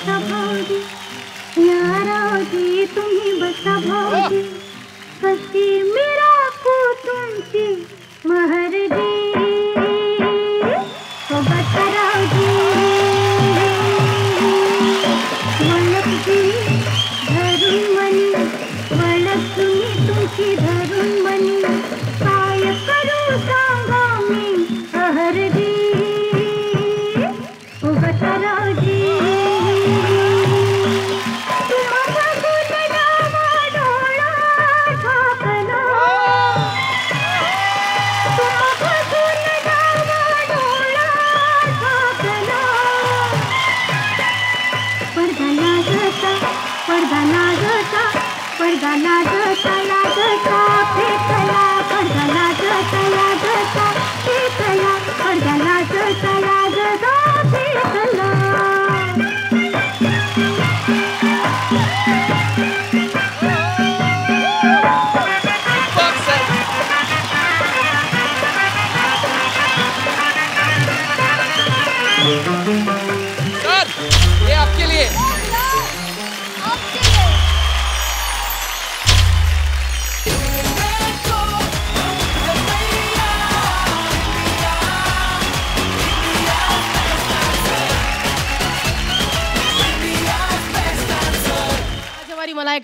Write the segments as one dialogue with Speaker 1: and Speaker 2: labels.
Speaker 1: बसा भौजी यारा जी तुम्हें
Speaker 2: बसा भौजी कसी
Speaker 3: ganadu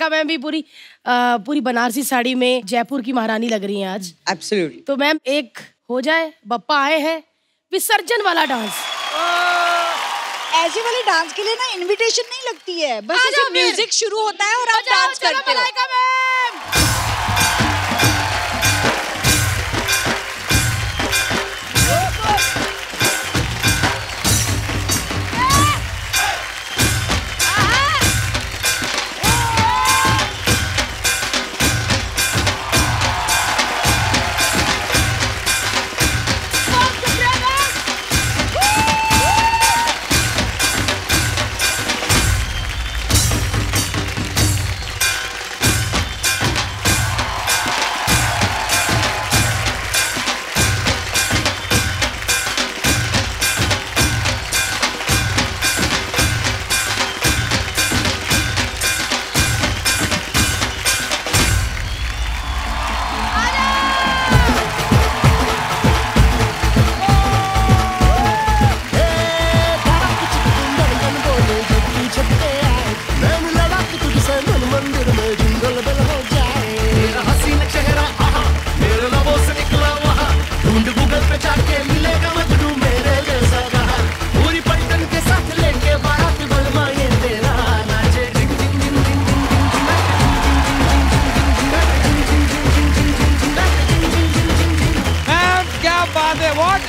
Speaker 3: हमारी मैम भी पूरी आ, पूरी बनारसी साड़ी में जयपुर की महारानी लग रही हैं आज।
Speaker 4: एब्सोल्युटली
Speaker 3: तो मैम एक हो जाए बप्पा आए हैं विसर्जन वाला डांस।
Speaker 5: ऐसे वाले डांस के लिए ना इनविटेशन नहीं लगती है। बस ऐसे म्यूज़िक शुरू होता है और आप डांस करते हो।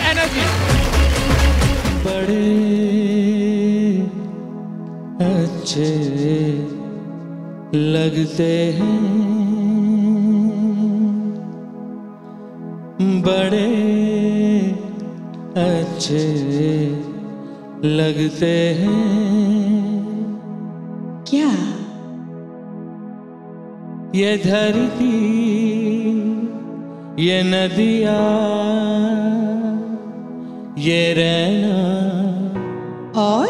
Speaker 2: एनर्जी
Speaker 6: बड़े अच्छे लगते हैं। बड़े अच्छे लगते हैं।
Speaker 5: क्या?
Speaker 6: ये धरती ये नदिया ये रहना।
Speaker 5: और?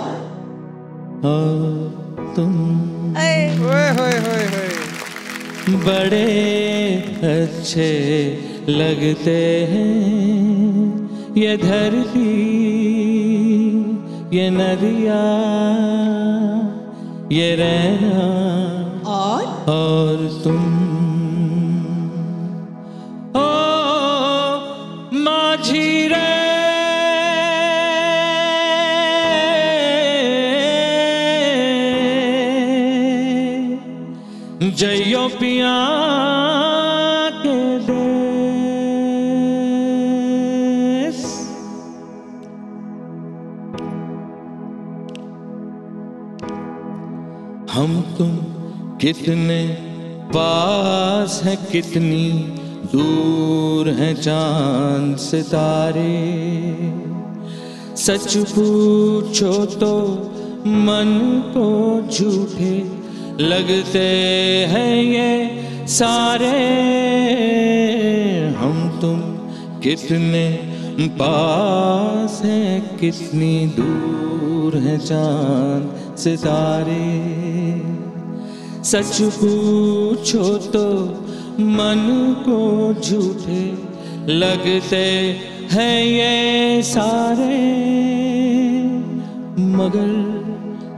Speaker 6: और तुम
Speaker 2: ओए होए होए होए।
Speaker 6: बड़े अच्छे लगते हैं। ये धरती ये नदिया ये रहना।
Speaker 5: और?
Speaker 6: और तुम? ओ माझी रे पिया के देश। हम तुम कितने पास है, कितनी दूर है चाँद सितारे। सच पूछो तो मन को झूठे लगते हैं ये सारे। हम तुम कितने पास हैं, कितनी दूर हैं चाँद सितारे। सच पूछो तो मन को झूठे लगते हैं ये सारे। मगर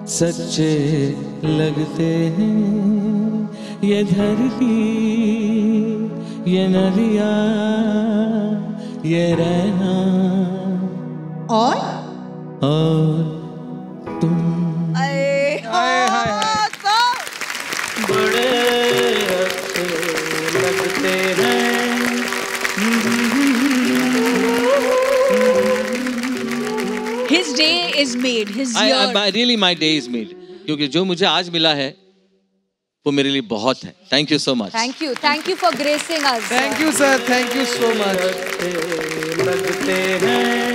Speaker 6: सच्चे लगते हैं। ये धरती ये नदिया ये रहना।
Speaker 5: और?
Speaker 6: और
Speaker 5: is made his
Speaker 6: I,
Speaker 5: year
Speaker 6: I, I, really my day is made क्योंकि जो मुझे आज मिला है वो मेरे लिए बहुत है thank you so much
Speaker 5: thank you thank you for gracing us
Speaker 2: thank you sir thank you so much
Speaker 6: लगते हैं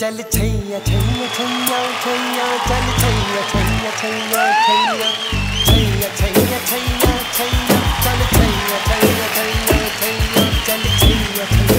Speaker 7: चल छैया छैया छैया छैया चल छैया छैया छैया छैया छैया छैया छैया छैया चल छैया छैया छैया छैया चल छैया छैया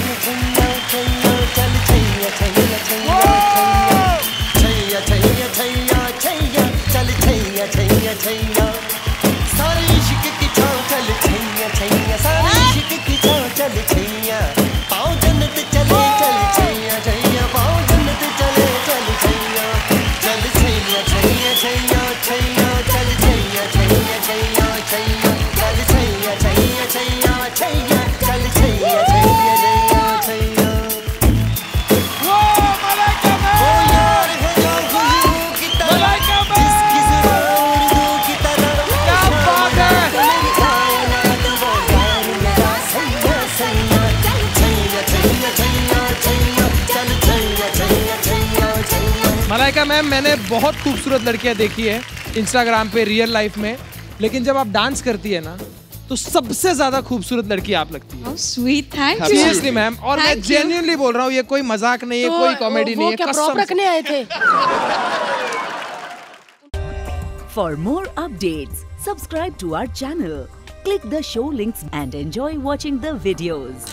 Speaker 2: मलाइका मैम मैंने बहुत खूबसूरत लड़कियाँ देखी है इंस्टाग्राम पे रियल लाइफ में लेकिन जब आप डांस करती है ना तो सबसे ज़्यादा खूबसूरत लड़की आप लगती है
Speaker 5: sweet thank you
Speaker 2: seriously ma'am और मैं. जेन्युइनली बोल रहा हूँ ये कोई मज़ाक नहीं है
Speaker 3: तो
Speaker 2: कोई कॉमेडी नहीं है कसम।
Speaker 3: रखने आए थे
Speaker 4: For more updates, subscribe to our channel, click the show links and enjoy watching the videos.